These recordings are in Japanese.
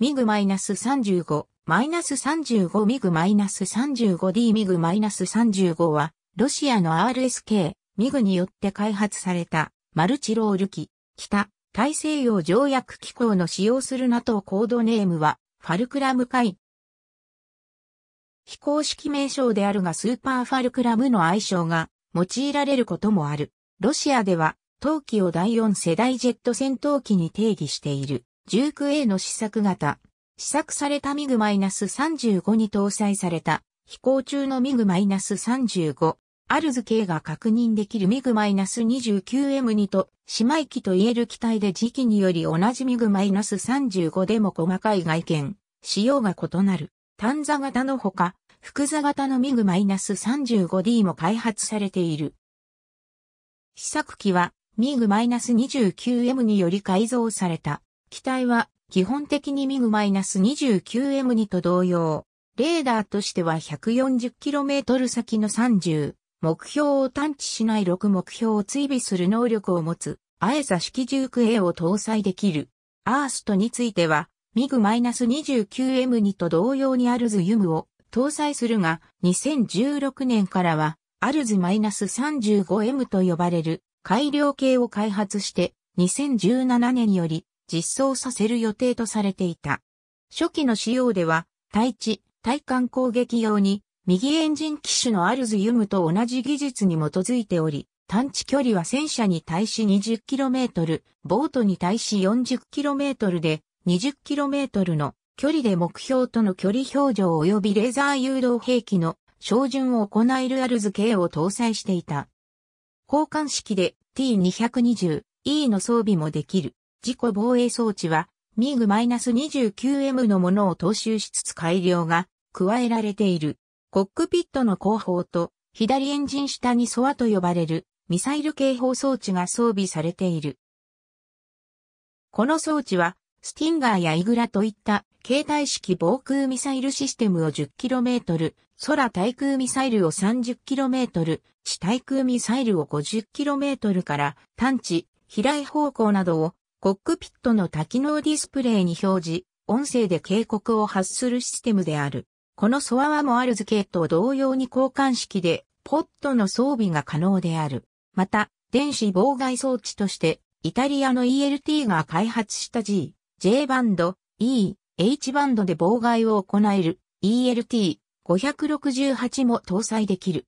ミグ -35、-35 ミグ -35D ミグ -35 は、ロシアの RSK、ミグによって開発された、マルチロール機、北、大西洋条約機構の使用する NATO コードネームは、ファルクラム海。非公式名称であるがスーパーファルクラムの愛称が用いられることもある。ロシアでは、同機を第4世代ジェット戦闘機に定義している。19A の試作型。試作されたミグ -35 に搭載された飛行中のミグ -35。アルズ系が確認できるミグ -29M2 と姉妹機と言える機体で時期により同じミグ -35 でも細かい外見、仕様が異なる。単座型のほか、複座型のミグ -35D も開発されている。試作機はミグ -29M により改造された。機体は基本的にミグ -29M2 と同様。レーダーとしては 140km 先の30。目標を探知しない6目標を追尾する能力を持つ、アエサ式 19A を搭載できる。アーストについては、ミグ -29M2 と同様にアルズユムを搭載するが、2016年からは、アルズ -35M と呼ばれる改良系を開発して、2017年より実装させる予定とされていた。初期の仕様では、対地、対艦攻撃用に右エンジン機種のアルズユムと同じ技術に基づいており、探知距離は戦車に対し 20km、ボートに対し 40km で 20km の距離で目標との距離表情及びレーザー誘導兵器の照準を行えるアルズ系を搭載していた。交換式で T220E の装備もできる自己防衛装置はミーグ -29M のものを踏襲しつつ改良が加えられている。コックピットの後方と左エンジン下にソアと呼ばれるミサイル警報装置が装備されている。この装置はスティンガーやイグラといった携帯式防空ミサイルシステムを 10km、空対空ミサイルを 30km、地対空ミサイルを 50km から探知、飛来方向などをコックピットの多機能ディスプレイに表示、音声で警告を発するシステムである。このソアワモアルズ系と同様に交換式で、ポットの装備が可能である。また、電子妨害装置として、イタリアの ELT が開発した G、J バンド、E、H バンドで妨害を行える ELT568 も搭載できる。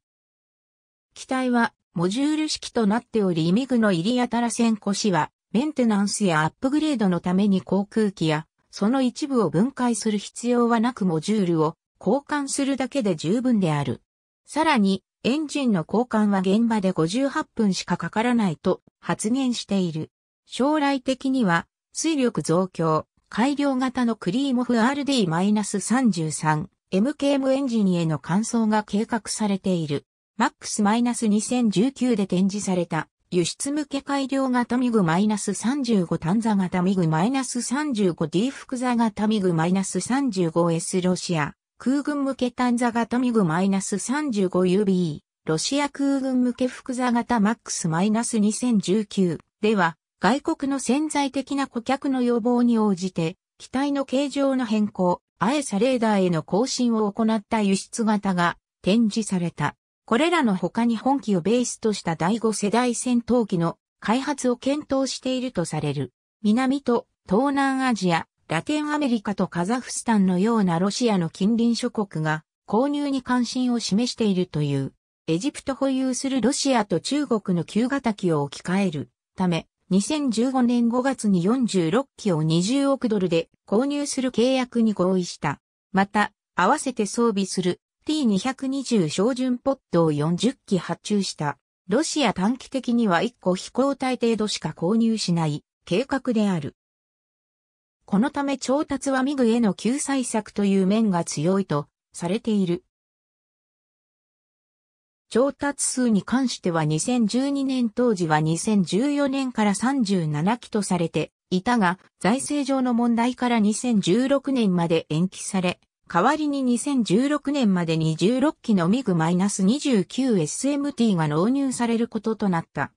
機体はモジュール式となっており、イミグのイリアタラ線腰はメンテナンスやアップグレードのために航空機やその一部を分解する必要はなくモジュールを交換するだけで十分である。さらに、エンジンの交換は現場で58分しかかからないと発言している。将来的には、水力増強、改良型のクリーモフ RD-33、MKM エンジンへの換装が計画されている。MAX-2019 で展示された輸出向け改良型ミグ -35 単座型ミグ -35D 複座型ミグ -35S ロシア。空軍向け単座型ミグ -35UB、ロシア空軍向け複座型 MAX-2019 では、外国の潜在的な顧客の要望に応じて、機体の形状の変更、あえさレーダーへの更新を行った輸出型が展示された。これらの他に本機をベースとした第5世代戦闘機の開発を検討しているとされる。南と東南アジア、ラテンアメリカとカザフスタンのようなロシアの近隣諸国が購入に関心を示しているという、エジプト保有するロシアと中国の旧型機を置き換えるため、2015年5月に46機を20億ドルで購入する契約に合意した。また、合わせて装備する T220 標準ポットを40機発注した。ロシア短期的には1個飛行体程度しか購入しない計画である。このため調達はミグへの救済策という面が強いとされている。調達数に関しては2012年当時は2014年から37機とされていたが、財政上の問題から2016年まで延期され、代わりに2016年までに16機のミグ -29SMT が納入されることとなった。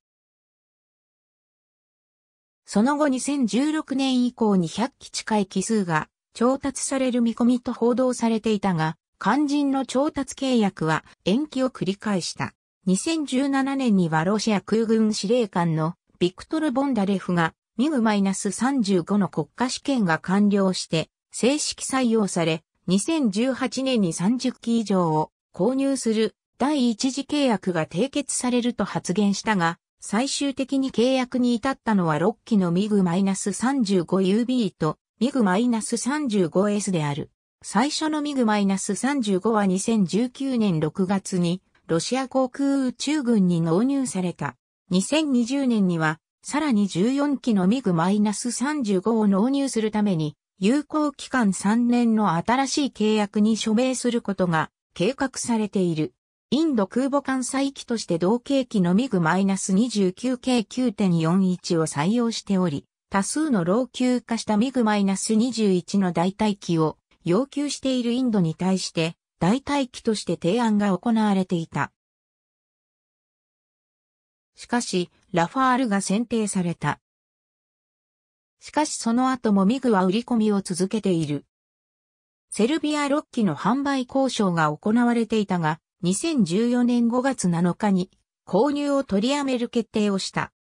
その後2016年以降に100機近い機数が調達される見込みと報道されていたが、肝心の調達契約は延期を繰り返した。2017年にはロシア空軍司令官のビクトル・ボンダレフがミグ -35 の国家試験が完了して正式採用され、2018年に30機以上を購入する第一次契約が締結されると発言したが、最終的に契約に至ったのは6機のミグ -35UB とミグ -35S である。最初のミグ -35 は2019年6月にロシア航空宇宙軍に納入された。2020年にはさらに14機のミグ -35 を納入するために有効期間3年の新しい契約に署名することが計画されている。インド空母艦載機として同型機のミグ -29K9.41 を採用しており、多数の老朽化したミグ -21 の代替機を要求しているインドに対して代替機として提案が行われていた。しかし、ラファールが選定された。しかしその後もミグは売り込みを続けている。セルビア6機の販売交渉が行われていたが、2014年5月7日に購入を取りやめる決定をした。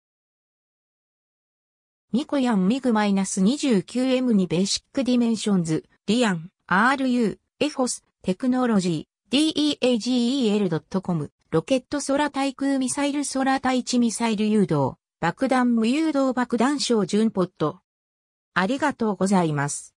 ミコヤンミグ -29M にベーシックディメンションズ、リアン、RU、エフォス、テクノロジー、deagel.com、ロケット空対空ミサイル空対地ミサイル誘導、爆弾無誘導爆弾小準ポット。ありがとうございます。